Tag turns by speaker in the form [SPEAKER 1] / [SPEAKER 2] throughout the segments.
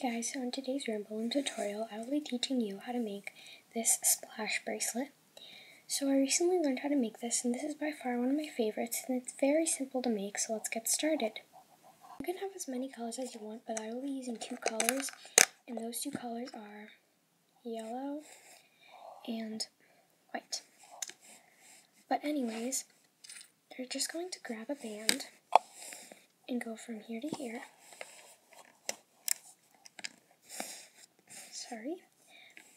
[SPEAKER 1] Hey guys, so in today's Rainbow Loom tutorial, I will be teaching you how to make this splash bracelet. So I recently learned how to make this, and this is by far one of my favorites, and it's very simple to make, so let's get started. You can have as many colors as you want, but I will be using two colors, and those two colors are yellow and white. But anyways, you're just going to grab a band and go from here to here. Sorry,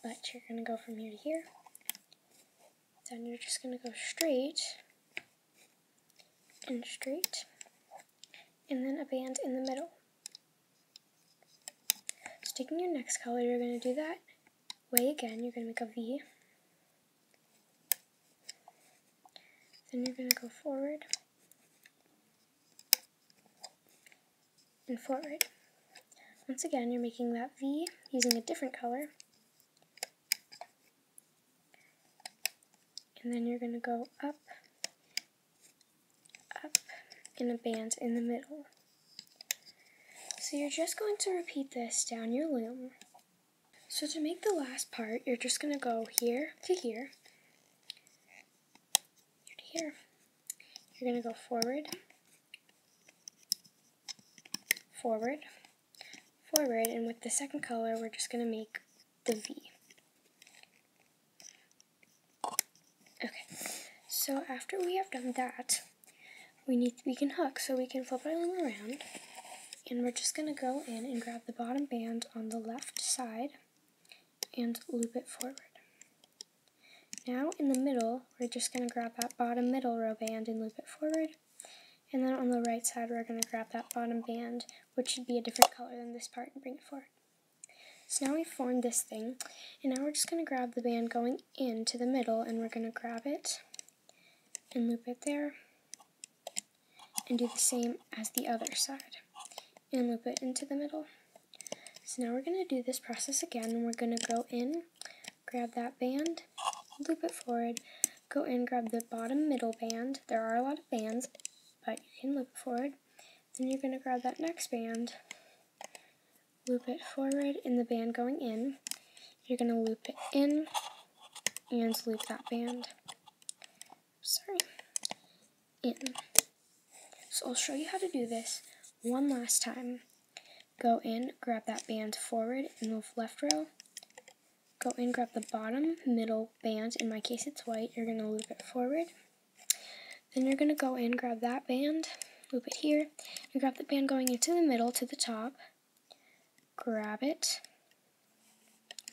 [SPEAKER 1] but you're going to go from here to here. Then you're just going to go straight and straight, and then a band in the middle. So taking your next color, you're going to do that way again. You're going to make a V. Then you're going to go forward and forward. Once again, you're making that V using a different color. And then you're going to go up, up, in a band in the middle. So you're just going to repeat this down your loom. So to make the last part, you're just going to go here to here, here to here. You're going to go forward, forward, forward, and with the second color, we're just going to make the V. Okay, so after we have done that, we need we can hook, so we can flip our loom around, and we're just going to go in and grab the bottom band on the left side and loop it forward. Now in the middle, we're just going to grab that bottom middle row band and loop it forward, and then on the right side, we're going to grab that bottom band, which should be a different color than this part, and bring it forward. So now we've formed this thing, and now we're just going to grab the band going into the middle, and we're going to grab it and loop it there, and do the same as the other side, and loop it into the middle. So now we're going to do this process again, and we're going to go in, grab that band, loop it forward, go in, grab the bottom middle band. There are a lot of bands, but you can loop it forward. Then you're going to grab that next band, loop it forward in the band going in. You're going to loop it in and loop that band. Sorry, in. So I'll show you how to do this one last time. Go in, grab that band forward in the left row. Go in, grab the bottom middle band. In my case, it's white. You're going to loop it forward. Then you're going to go in, grab that band, loop it here, and grab the band going into the middle to the top. Grab it,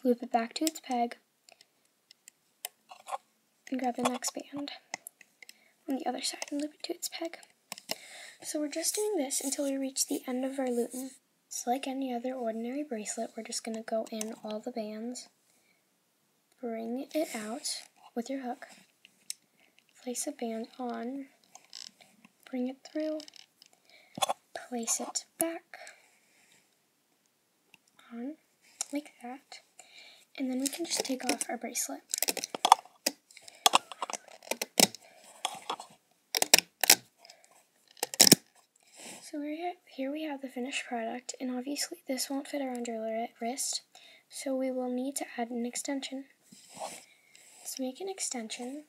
[SPEAKER 1] loop it back to its peg, and grab the next band on the other side and loop it to its peg. So we're just doing this until we reach the end of our loop. So like any other ordinary bracelet, we're just going to go in all the bands, bring it out with your hook, place a band on, bring it through, place it back on, like that, and then we can just take off our bracelet. So here we have the finished product, and obviously this won't fit around your wrist, so we will need to add an extension. Let's make an extension,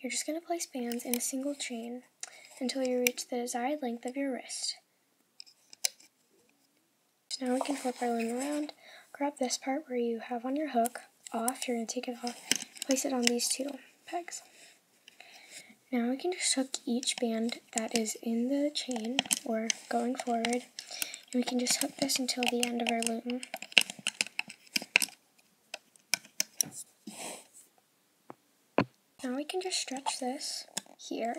[SPEAKER 1] you're just going to place bands in a single chain until you reach the desired length of your wrist. So now we can flip our loom around, grab this part where you have on your hook off, you're going to take it off, place it on these two pegs. Now we can just hook each band that is in the chain or going forward, and we can just hook this until the end of our loom. Now we can just stretch this here,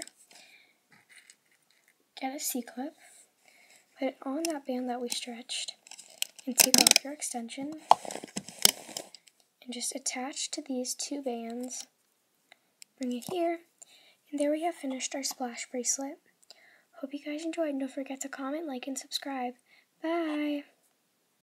[SPEAKER 1] get a C-clip, put it on that band that we stretched, and take off your extension, and just attach to these two bands, bring it here, and there we have finished our splash bracelet. Hope you guys enjoyed, don't forget to comment, like, and subscribe. Bye!